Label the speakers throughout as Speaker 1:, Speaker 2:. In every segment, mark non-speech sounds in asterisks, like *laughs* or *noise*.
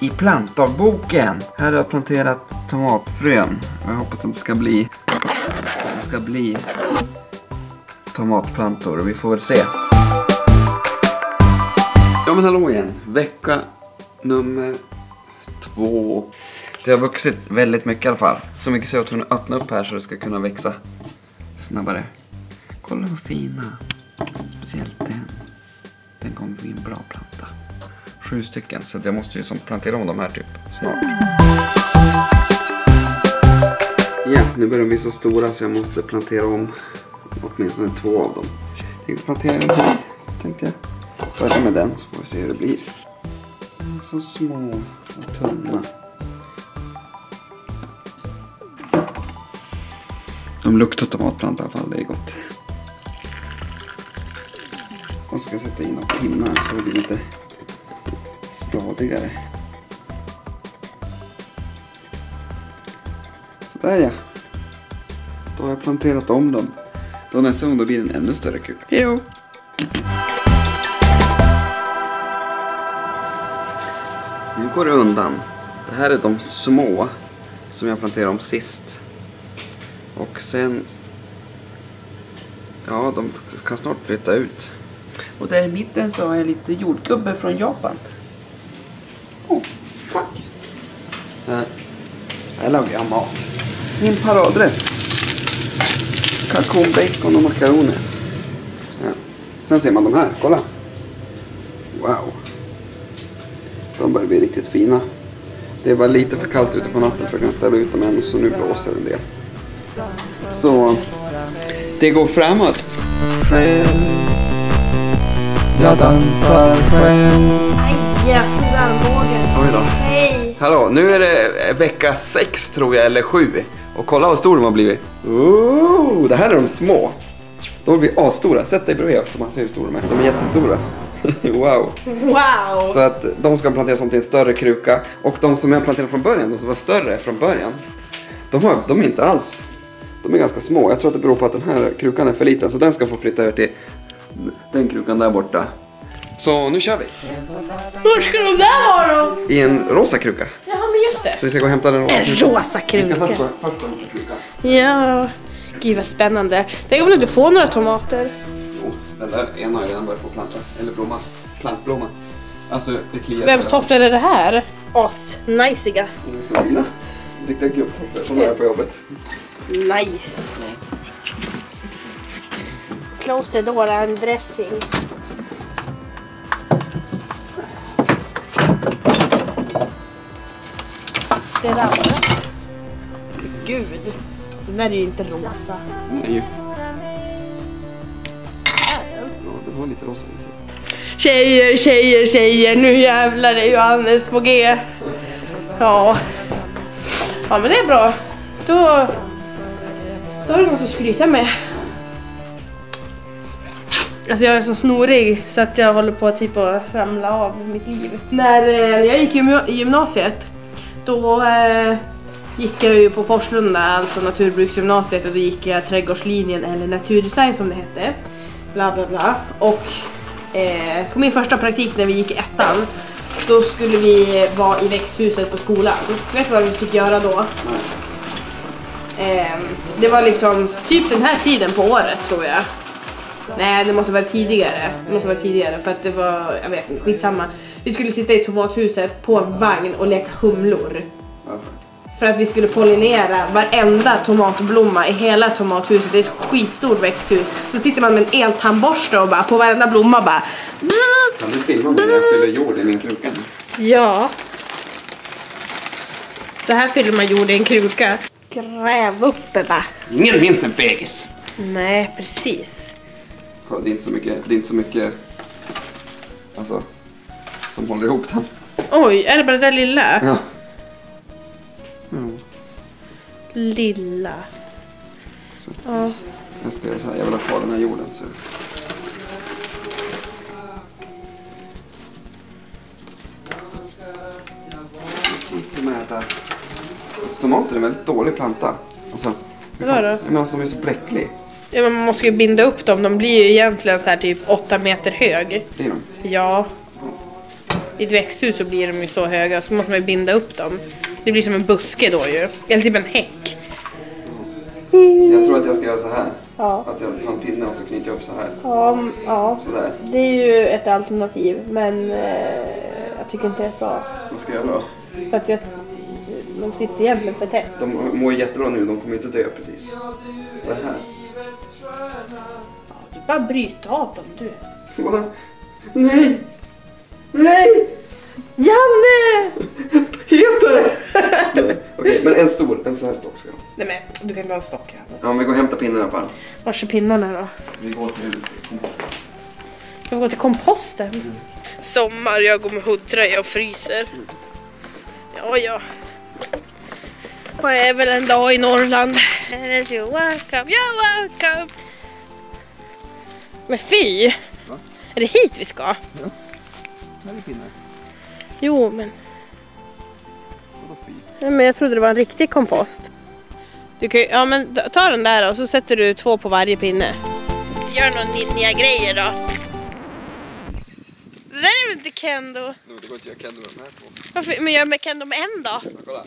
Speaker 1: i plantdagboken. Här har jag planterat tomatfrön. Jag hoppas att det ska bli, det ska bli tomatplantor. Vi får väl se. Ja men hallå igen. Vecka nummer två. Det har vuxit väldigt mycket i alla fall. Så mycket så jag tror att öppna upp här så det ska kunna växa snabbare. Kolla vad fina. Speciellt den. Den kommer bli en bra planta. Sju stycken, så jag måste ju som plantera om de här typ snart. Ja, nu börjar de bli så stora så jag måste plantera om åtminstone två av dem. Jag tänkte plantera den här, tänkte jag. Börja med den så får vi se hur det blir. Så små och tunna. De luktar tomatplanta i alla fall, det är gott. Och ska sätta in några pinnar så det blir lite stadigare. Sådär ja. Då har jag planterat om dem. Då nästa gång då blir det en ännu större kuk. Jo. Nu går det undan. Det här är de små som jag planterade om sist. Och sen... Ja, de kan snart flytta ut. Och där i mitten så har jag lite jordgubbe från Japan. Oh, tack. Här, här lagar jag mat. Min paradrätt. Kalkon, bacon och makaroner. Ja. Sen ser man de här, kolla. Wow. De börjar bli riktigt fina. Det var lite för kallt ute på natten för att kunna ställa ut dem än så nu blåser det en del. Så det går framåt. Själv. Jag dansar själv.
Speaker 2: Aj, jag slog armbågen.
Speaker 1: Oj då.
Speaker 2: Hej!
Speaker 1: Hallå, nu är det vecka sex tror jag, eller sju. Och kolla vad stor de har blivit. Oh, det här är de små. De blir asstora. Sätt dig bredvid så man ser hur stora de är. De är jättestora. *laughs* wow.
Speaker 2: Wow!
Speaker 1: Så att de ska planteras om till en större kruka. Och de som jag planterade från början, de som var större från början. De, har, de är inte alls, de är ganska små. Jag tror att det beror på att den här krukan är för liten. Så den ska få flytta över till den krukan där borta. Så nu kör vi.
Speaker 2: Var ska de där vara då?
Speaker 1: I en rosa kruka.
Speaker 2: Ja men just det.
Speaker 1: Så vi ska gå och hämta den rosa
Speaker 2: En rosa
Speaker 1: Vi ska först
Speaker 2: kruka.
Speaker 1: först.
Speaker 2: Ja. Gud vad spännande. Tänk om du inte får några tomater.
Speaker 1: Jo, den där ena har jag redan börjat få planta. Eller blomma. Plantblomma. Alltså det kliar.
Speaker 2: Vems tofflor är det här? As-najsiga.
Speaker 1: Det är så fina. Riktiga gubbtofflor som har på jobbet.
Speaker 2: Nice. Close the door and dressing. Det där var det. Gud. Den där är ju inte rosa.
Speaker 1: Nej.
Speaker 2: Är den?
Speaker 1: Ja, den har lite rosa i sig.
Speaker 2: Tjejer, tjejer, tjejer, nu jävlar är Johannes på G. Ja. Ja men det är bra. Då, då har du något att skryta med. Alltså jag är så snorig så att jag håller på typ att ramla av mitt liv. När eh, jag gick i gymnasiet då eh, gick jag ju på Forslunda, alltså naturbruksgymnasiet och då gick jag trädgårdslinjen eller naturdesign som det hette. Bla bla bla. Och eh, på min första praktik när vi gick i ettan då skulle vi vara i växthuset på skolan. Vet du vad vi fick göra då? Eh, det var liksom typ den här tiden på året tror jag. Nej, det måste vara tidigare. Det måste vara tidigare för att det var, jag vet inte, skitsamma. Vi skulle sitta i tomathuset på en vagn och leka humlor.
Speaker 1: Varför?
Speaker 2: För att vi skulle pollinera varenda tomatblomma i hela tomathuset. Det är ett skitstort växthus. Då sitter man med en eltandborste och bara på varenda blomma bara.
Speaker 1: Kan du filma mig när jag fyller jord i min kruka?
Speaker 2: Ja. Så här fyller man jord i en kruka. Gräv upp det bara.
Speaker 1: Ingen minns en fegis.
Speaker 2: Nej, precis.
Speaker 1: Det är inte så mycket, det är inte så mycket, alltså, som håller ihop den.
Speaker 2: Oj, är det bara det där lilla?
Speaker 1: Ja. Mm.
Speaker 2: Lilla.
Speaker 1: Så.
Speaker 2: Ja.
Speaker 1: Jag ska göra så här, jag vill ha kvar den här jorden. Så. Alltså, tomater är en väldigt dålig planta. Alltså,
Speaker 2: Vadå då?
Speaker 1: Men alltså, de är så bräcklig.
Speaker 2: Ja, men man måste ju binda upp dem. De blir ju egentligen så här typ 8 meter hög.
Speaker 1: Det är de.
Speaker 2: Ja. I ett växthus så blir de ju så höga så måste man ju binda upp dem. Det blir som en buske då ju. Eller typ en häck.
Speaker 1: Jag tror att jag ska göra så här.
Speaker 2: Ja.
Speaker 1: Att jag tar en pinne och så knyter jag upp så här.
Speaker 2: Ja, ja.
Speaker 1: Sådär.
Speaker 2: Det är ju ett alternativ men eh, jag tycker inte det är bra.
Speaker 1: Vad ska jag göra då?
Speaker 2: För att jag, de sitter egentligen för tätt.
Speaker 1: De mår jättebra nu, de kommer inte dö precis. Det här.
Speaker 2: Du bara bryta av dem du.
Speaker 1: Va? Nej! Nej!
Speaker 2: Janne!
Speaker 1: Peter! Okej, men en stor, en sån här stock ska jag ha.
Speaker 2: Nej men du kan inte ha en stock här.
Speaker 1: Ja, om vi går och hämtar pinnen i alla fall.
Speaker 2: Vars är pinnarna då?
Speaker 1: Vi går till
Speaker 2: Ska vi gå till komposten? Sommar, jag går med hoodtröja och fryser. Ja, ja. Vad är väl en dag i Norrland? You're welcome, you're welcome. Men fy!
Speaker 1: Va?
Speaker 2: Är det hit vi ska?
Speaker 1: Här är pinnar.
Speaker 2: Jo, men, ja, men jag trodde det var en riktig kompost. Du kan ju, ja men ta den där och så sätter du två på varje pinne. Gör några ninja-grejer då. Det där är väl inte kendo?
Speaker 1: No, det går inte jag kan de här två.
Speaker 2: Varför, men gör med kendo med en då?
Speaker 1: Kolla.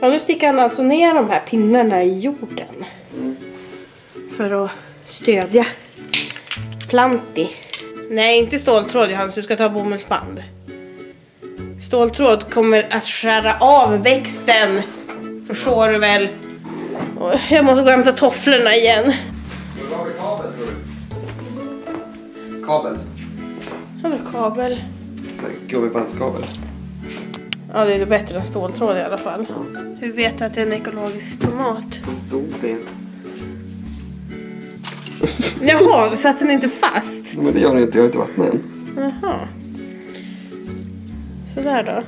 Speaker 2: Ja, nu sticker han alltså ner de här pinnarna i jorden. För att stödja planti. Nej, inte ståltråd Johannes, du ska ta bomullsband. Ståltråd kommer att skära av växten. Förstår du väl? Jag måste gå och hämta tofflorna igen.
Speaker 1: Var har vi kabel tror du? Kabel?
Speaker 2: Vadå kabel?
Speaker 1: Så här, Gummibandskabel.
Speaker 2: Ja, det är bättre än ståltråd i alla fall. Hur vet du att det är en ekologisk tomat?
Speaker 1: Det stod det.
Speaker 2: Jaha, satt den inte fast?
Speaker 1: Men det gör det inte, jag har inte vattnat än.
Speaker 2: Jaha. Sådär då.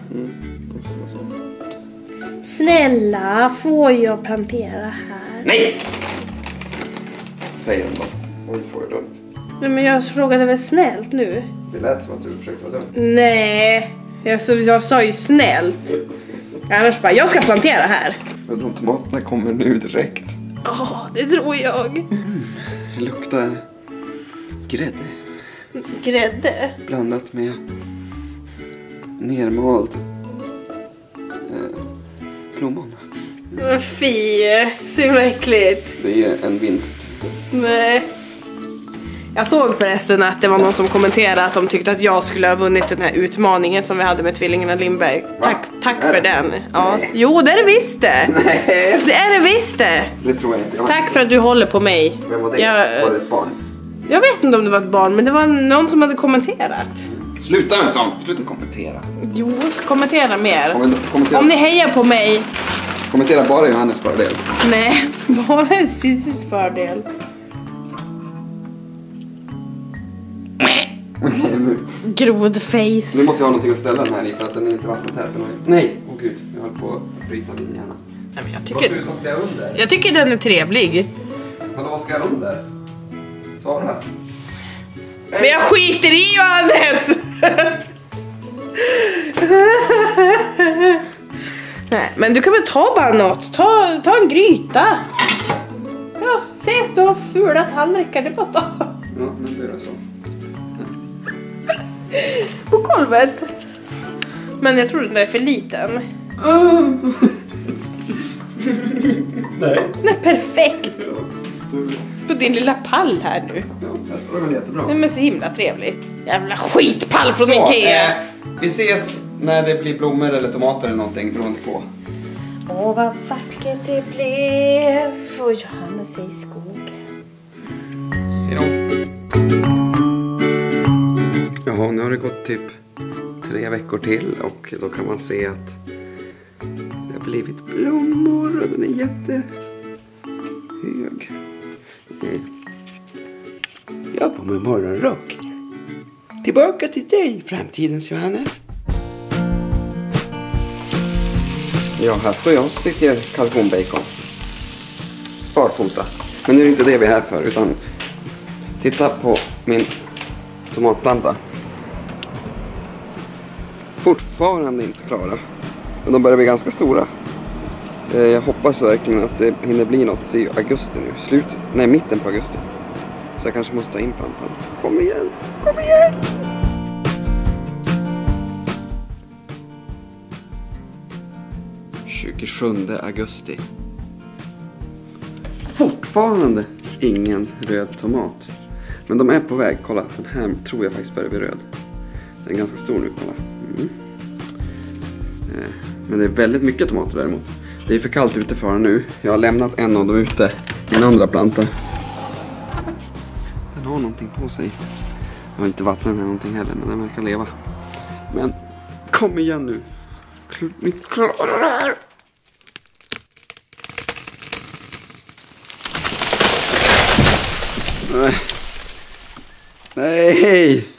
Speaker 2: Snälla, får jag plantera här?
Speaker 1: Nej! Säger den då. Oj, får jag dumt.
Speaker 2: Nej, men jag frågade väl snällt nu?
Speaker 1: Det lät som att du försökte vara dum.
Speaker 2: Nej, jag, så, jag sa ju snällt. Annars bara, jag ska plantera här.
Speaker 1: Men de tomaterna kommer nu direkt.
Speaker 2: Ja, det tror jag.
Speaker 1: Det luktar grädde
Speaker 2: Grädde.
Speaker 1: blandat med nermald eh, plommon.
Speaker 2: Men Fy, så himla äckligt.
Speaker 1: Det är en vinst.
Speaker 2: Nej. Jag såg förresten att det var någon som kommenterade att de tyckte att jag skulle ha vunnit den här utmaningen som vi hade med tvillingarna Lindberg. Tack, tack
Speaker 1: Är
Speaker 2: för den. Ja.
Speaker 1: Nej.
Speaker 2: Jo, det är det visst det.
Speaker 1: Nej,
Speaker 2: Det är det visst det.
Speaker 1: det tror jag inte. Jag
Speaker 2: Tack för att du håller på mig.
Speaker 1: Vem var det?
Speaker 2: Jag,
Speaker 1: Var det ett barn?
Speaker 2: jag vet inte om det var ett barn, men det var någon som hade kommenterat.
Speaker 1: Sluta med sånt! Sluta kommentera.
Speaker 2: Jo, kommentera mer.
Speaker 1: Kommentera, kommentera,
Speaker 2: Om ni hejar på mig,
Speaker 1: kommentera bara Johannes fördel.
Speaker 2: nej, *laughs* bara Cissis fördel. *laughs* Grodface.
Speaker 1: Nu måste jag ha någonting att ställa den här i för att den är inte vattentät. Nej! Åh gud, jag höll på att bryta min hjärna.
Speaker 2: Nej, men jag,
Speaker 1: Vad
Speaker 2: tycker,
Speaker 1: tusan ska jag under?
Speaker 2: jag tycker den är trevlig.
Speaker 1: Hallå, vad ska jag under? Svara.
Speaker 2: Men jag skiter i Johannes! *laughs* Nej, men du kan väl ta bara något. Ta, ta en gryta. Ja, se du har fula tallrikar. Det är bara att ta.
Speaker 1: Ja, men det är så. *laughs*
Speaker 2: På golvet. Men jag tror den där är för liten. *laughs*
Speaker 1: Nej.
Speaker 2: Den är perfekt. På din lilla pall här nu.
Speaker 1: Ja, jag står väl jättebra.
Speaker 2: Den är så himla trevligt. Jävla skitpall från
Speaker 1: Så,
Speaker 2: Ikea.
Speaker 1: eh, vi ses när det blir blommor eller tomater eller någonting beroende på.
Speaker 2: Åh, vad vackert det blev. Och Johannes är i skogen.
Speaker 1: Jaha, nu har det gått typ tre veckor till och då kan man se att det har blivit blommor och den är jättehög. Jag Jag på mig morgonrock. Tillbaka till dig, framtidens Johannes. Ja, här står jag och steker kalkonbacon. Barfota. Men nu är det inte det vi är här för, utan titta på min tomatplanta. Fortfarande inte klara. Men de börjar bli ganska stora. Eh, jag hoppas verkligen att det hinner bli något i augusti nu. Slutet, nej mitten på augusti. Så jag kanske måste ta in plantan. Kom igen, kom igen! –27 augusti. Fortfarande ingen röd tomat. Men de är på väg. Kolla, den här tror jag faktiskt börjar bli röd. Den är ganska stor nu, kolla. Mm. Men det är väldigt mycket tomater däremot. Det är för kallt ute för nu. Jag har lämnat en av dem ute. Min andra planta. Den har någonting på sig. Jag har inte vattnat den här någonting heller, men den verkar leva. Men kom igen nu. Ni klarar det här! Nej. Nej!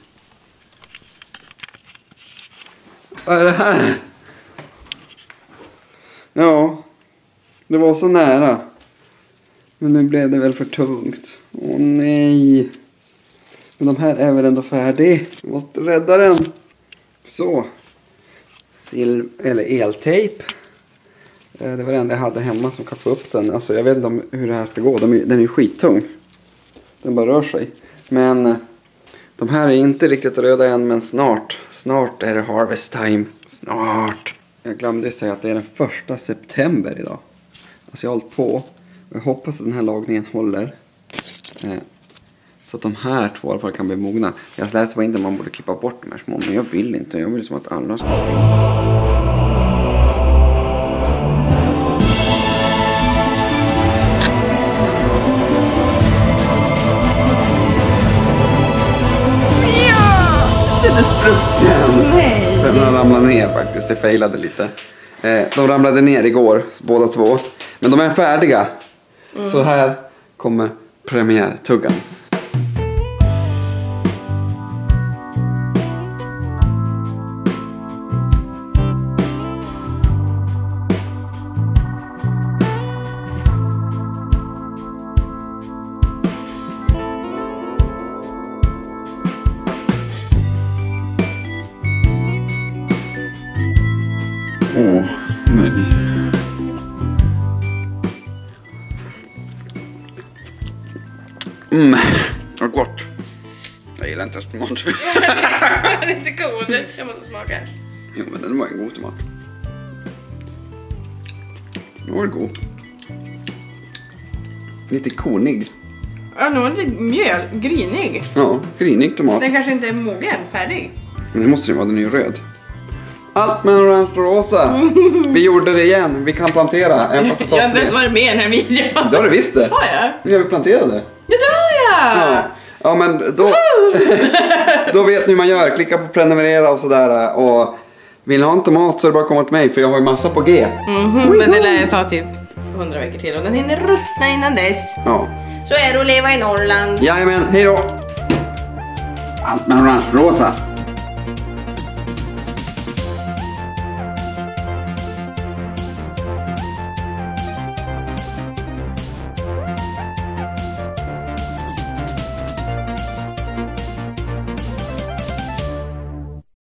Speaker 1: Vad är det här? Ja, det var så nära. Men nu blev det väl för tungt. Åh nej. Men de här är väl ändå färdig. Jag måste rädda den. Så. Sil eller eltejp. Eh, det var det enda jag hade hemma som kan få upp den. Alltså jag vet inte om hur det här ska gå. Den är ju skittung. Den bara rör sig. Men de här är inte riktigt röda än men snart. Snart är det harvest time. Snart. Jag glömde säga att det är den första september idag. Alltså jag har hållit på. Och jag hoppas att den här lagningen håller. Eh, så att de här två i alla fall kan bli mogna. Jag läste på inte man borde klippa bort de här små. Men jag vill inte. Jag vill som att alla ska Är sprucken!
Speaker 2: Nej!
Speaker 1: Den ramlat ner faktiskt, det failade lite. Eh, de ramlade ner igår, båda två. Men de är färdiga. Så här kommer premiärtuggan. Mm, vad gott. Jag gillar inte ens tomat. *laughs*
Speaker 2: Den är inte god. Jag måste smaka.
Speaker 1: jo, men den var en god tomat. Den var god. Lite kornig.
Speaker 2: Ja, den var lite mjöl, grinig.
Speaker 1: Ja, grinig tomat.
Speaker 2: Den kanske inte är mogen, färdig.
Speaker 1: Men det måste den vara, den är ju röd. Allt med orange och rosa. Vi gjorde det igen. Vi kan plantera. En
Speaker 2: Jag har inte ens varit med i den här videon.
Speaker 1: Det har du visst det.
Speaker 2: Har jag?
Speaker 1: Ja, vi planterade.
Speaker 2: Det har jag!
Speaker 1: Ja. ja, men då, *laughs* då vet ni hur man gör. Klicka på prenumerera och sådär. Och vill ni ha en tomat så är det bara att komma till mig för jag har ju massa på G.
Speaker 2: Mhm, men det lär ju ta typ 100 veckor till och den hinner ruttna innan dess.
Speaker 1: Ja.
Speaker 2: Så är det att leva i Norrland.
Speaker 1: Jajamän, hej då! Allt med orange rosa.